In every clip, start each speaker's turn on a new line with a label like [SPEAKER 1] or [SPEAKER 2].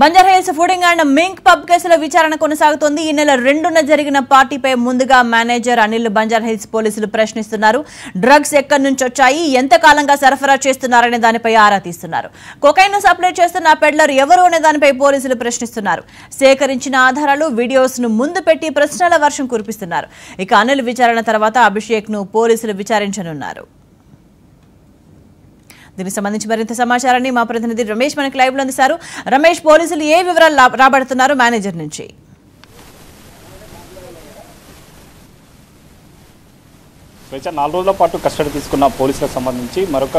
[SPEAKER 1] Banjara Hills pudding and mink pub కేసుల విచారణ కొనసాగుతోంది. ఈ నెల రెండున జరిగిన పార్టీపై ముందుగా మేనేజర్ అనిల్ బంజారాహిల్స్ పోలీసులు ప్రశ్నిస్తున్నారు. డ్రగ్స్ ఎక్కడి నుంచి వచ్చాయి? ఎంతకాలంగా సరఫరా చేస్తున్నారనే దానిపై ఆరా తీస్తున్నారు. కొకైన్ సప్లై చేస్తున్న పెడ్లర్ ఎవరు అనే దానిపై పోలీసులు ప్రశ్నిస్తున్నారు. సేకరించిన ఆధారాలు వీడియోస్ను ముందు పెట్టి ప్రశ్నల వర్షం కురిపిస్తున్నారు. ఇక అనిల్ విచారణ తర్వాత అభిషేక్ను పోలీసులు విచారించనున్నారు. దీనికి సంబంధించి మరింత సమాచారాన్ని మా ప్రతినిధి రమేష్ మనకి లైవ్లో అందిస్తారు. రమేష్ పోలీసులు ఏ వివరాలు రాబడుతున్నారు మేనేజర్ నుంచి?
[SPEAKER 2] స్వేచ్ఛ నాలుగు రోజుల పాటు కస్టడీ తీసుకున్న పోలీసులకు సంబంధించి మరొక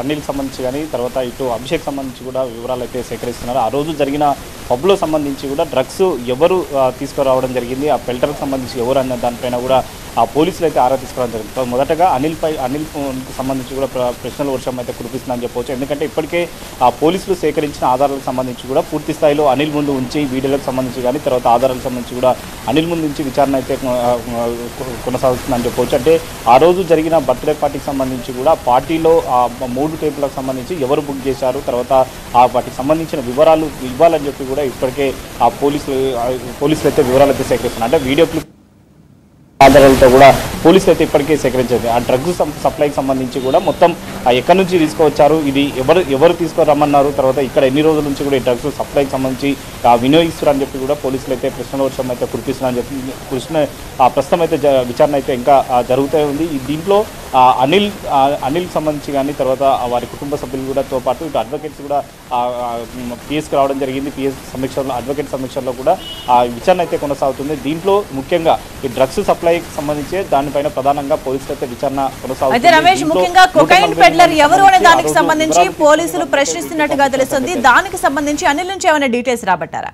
[SPEAKER 2] అనిల్ సంబంధించి కానీ తర్వాత ఇటు అభిషేక్ సంబంధించి కూడా వివరాలు అయితే సేకరిస్తున్నారు. ఆ రోజు జరిగిన పబ్లో సంబంధించి కూడా డ్రగ్స్ ఎవరు తీసుకురావడం జరిగింది. ఆ ఫిల్టర్కి సంబంధించి ఎవరు అన్న దానిపైన కూడా ఆ పోలీసులు అయితే ఆరా తీసుకోవడం జరిగింది సో మొదటగా అనిల్పై అనిల్ సంబంధించి కూడా ప్ర- ప్రశ్నల వర్షం అయితే కురిపిస్తుందని చెప్పవచ్చు ఎందుకంటే ఇప్పటికే ఆ పోలీసులు సేకరించిన ఆధారాలకు సంబంధించి కూడా పూర్తి స్థాయిలో అనిల్ ముందు ఉంచి వీడియోలకు సంబంధించి కానీ తర్వాత ఆధారాలకు సంబంధించి కూడా అనిల్ ముందు నుంచి విచారణ అయితే కొనసాగుతుందని చెప్పవచ్చు అంటే ఆ రోజు జరిగిన బర్త్డే పార్టీకి సంబంధించి కూడా పార్టీలో ఆ మూడు టేబుల్లకు సంబంధించి ఎవరు బుక్ చేశారు తర్వాత ఆ వాటికి సంబంధించిన వివరాలు ఇవ్వాలని చెప్పి కూడా ఇప్పటికే ఆ పోలీసులు పోలీసులు అయితే వివరాలు అయితే సేకరిస్తున్నారు. అంటే వీడియో క్లిప్ ఆధారాలతో కూడా పోలీసులు అయితే ఇప్పటికే సేకరించింది. ఆ డ్రగ్స్ సప్లైకి సంబంధించి కూడా మొత్తం ఆ ఎక్కడి నుంచి తీసుకువచ్చారు ఇది ఎవరు ఎవరు తీసుకురమ్మన్నారు తర్వాత ఇక్కడ ఎన్ని రోజుల నుంచి కూడా ఈ డ్రగ్స్ సప్లైకి సంబంధించి ఆ వినియోగిస్తున్నారని చెప్పి కూడా పోలీసులు అయితే ప్రశ్నల వర్షం అయితే కురిపిస్తున్నారని చెప్పి కృష్ణ ఆ ప్రస్తుతం అయితే విచారణ అయితే ఇంకా జరుగుతూ ఉంది. దీంట్లో అనిల్ ఆ, అనిల్కి సంబంధించి కానీ తర్వాత వారి కుటుంబ సభ్యులు కూడా తో పాటు ఇటు అడ్వకేట్స్ కూడా పిఎస్కి రావడం జరిగింది. పిఎస్ సమీక్షలో అడ్వకేట్ సమీక్షలో కూడా ఆ విచారణ అయితే కొనసాగుతుంది. దీంట్లో ముఖ్యంగా ఈ డ్రగ్స్ సప్లైకి సంబంధించి దానిపైన ప్రధానంగా పోలీసులు అయితే విచారణ కొనసాగుతుంది.
[SPEAKER 1] అయితే రమేష్
[SPEAKER 2] దీంట్లో
[SPEAKER 1] ముఖ్యంగా కొకైన్
[SPEAKER 2] 140
[SPEAKER 1] పెడ్లర్ ఎవరు అనే దానికి సంబంధించి పోలీసులు ప్రశ్నిస్తున్నట్టుగా తెలుస్తుంది. దానికి సంబంధించి అనిల్ నుంచి ఏమైనా డీటెయిల్స్ రాబట్టారా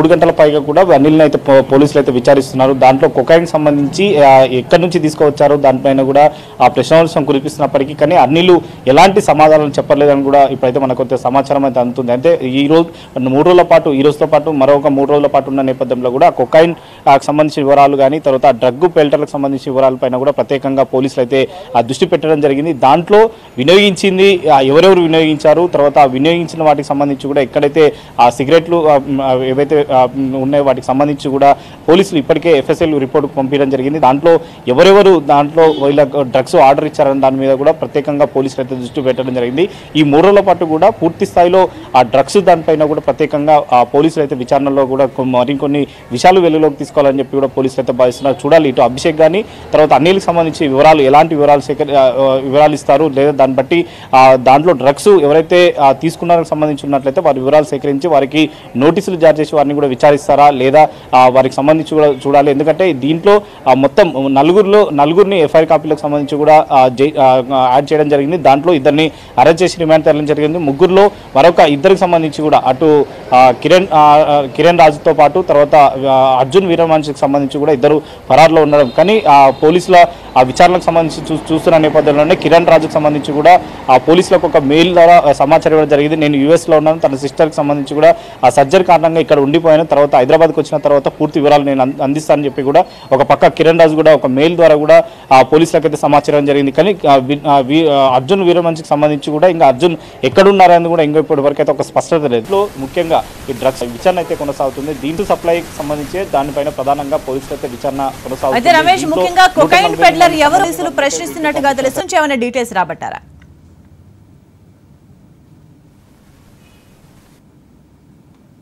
[SPEAKER 2] మూడు గంటల పైగా కూడా అనిల్ని అయితే పోలీసులు అయితే విచారిస్తున్నారు. దాంట్లో కొకాయిన్ సంబంధించి ఎక్కడి నుంచి తీసుకువచ్చారో దానిపైన కూడా ఆ ప్రశ్నాంశం కురిపిస్తున్నప్పటికీ కానీ అనిలు ఎలాంటి సమాధానం చెప్పలేదని కూడా ఇప్పుడైతే మనకు సమాచారం అయితే అందుతుంది. అంటే ఈ రోజు మూడు రోజుల పాటు ఈ రోజుతో పాటు మరొక మూడు రోజుల పాటు ఉన్న నేపథ్యంలో కూడా కొకాయిన్ సంబంధించిన వివరాలు కానీ తర్వాత డ్రగ్ పెల్టర్లకు సంబంధించిన వివరాలపైన కూడా ప్రత్యేకంగా పోలీసులు అయితే ఆ దృష్టి పెట్టడం జరిగింది. దాంట్లో వినియోగించింది ఎవరెవరు వినియోగించారు తర్వాత ఆ వినియోగించిన వాటికి సంబంధించి కూడా ఎక్కడైతే ఆ సిగరెట్లు ఏవైతే ఉన్నాయి వాటికి సంబంధించి కూడా పోలీసులు ఇప్పటికే ఎఫ్ఎస్ఎల్ రిపోర్ట్ పంపించడం జరిగింది. దాంట్లో ఎవరెవరు దాంట్లో వీళ్ళ డ్రగ్స్ ఆర్డర్ ఇచ్చారని దాని మీద కూడా ప్రత్యేకంగా పోలీసులు అయితే దృష్టి పెట్టడం జరిగింది. ఈ మూడు రోజుల పాటు కూడా పూర్తి స్థాయిలో ఆ డ్రగ్స్ దానిపైన కూడా ప్రత్యేకంగా ఆ పోలీసులు అయితే విచారణలో కూడా మరికొన్ని విషయాలు వెలుగులోకి తీసుకోవాలని చెప్పి కూడా పోలీసులు అయితే భావిస్తున్నారు. చూడాలి ఇటు అభిషేక్ కానీ తర్వాత అన్నిలకు సంబంధించి వివరాలు ఎలాంటి వివరాలు సేకరి వివరాలు ఇస్తారు లేదా దాన్ని బట్టి దాంట్లో డ్రగ్స్ ఎవరైతే తీసుకున్నారో సంబంధించి ఉన్నట్లయితే వారి వివరాలు సేకరించి వారికి నోటీసులు జారీ చేసి వారిని కూడా విచారిస్తారా? లేదా వారికి సంబంధించి కూడా చూడాలి. ఎందుకంటే దీంట్లో మొత్తం నలుగురిలో నలుగురిని ఎఫ్ఐఆర్ కాపీలకు సంబంధించి కూడా జై- యాడ్ చేయడం జరిగింది. దాంట్లో ఇద్దరిని అరెస్ట్ చేసి రిమాండ్ తరలించడం జరిగింది. ముగ్గురులో మరొక ఇద్దరికి సంబంధించి కూడా అటు కిరణ్ కిరణ్ రాజుతో పాటు తర్వాత అర్జున్ వీరమాన్షికి సంబంధించి కూడా ఇద్దరు ఫరార్లో ఉండడం కానీ పోలీసుల ఆ విచారణకు సంబంధించి చూ చూస్తున్న నేపథ్యంలోనే కిరణ్ రాజుకు సంబంధించి కూడా ఆ పోలీసులకు ఒక మెయిల్ ద్వారా సమాచారం ఇవ్వడం జరిగింది. నేను యూఎస్లో ఉన్నాను తన సిస్టర్కి సంబంధించి కూడా ఆ సర్జరీ కారణంగా ఇక్కడ ఉండిపోయాను. తర్వాత హైదరాబాద్కి వచ్చిన తర్వాత పూర్తి వివరాలు నేను అంద- అందిస్తానని చెప్పి కూడా ఒక పక్క కిరణ్ రాజు కూడా ఒక మెయిల్ ద్వారా కూడా ఆ పోలీసులకు అయితే సమాచారం జరిగింది. కానీ అర్జున్ వీరమంచికి సంబంధించి కూడా ఇంకా అర్జున్ ఎక్కడున్నారని కూడా ఇంకా ఇప్పటి వరకు అయితే ఒక స్పష్టత లేదు. ముఖ్యంగా ఈ డ్రగ్స్ విచారణ అయితే కొనసాగుతుంది. దీంట్లో సప్లైకి సంబంధించి దానిపైన ప్రధానంగా పోలీసులు అయితే విచారణ కొనసాగుతుంది.
[SPEAKER 1] రమేష్ ఎవరు పోలీసులు ప్రశ్నిస్తున్నట్టుగా తెలుసు. ఏమైనా డీటెయిల్స్ రాబట్టారా?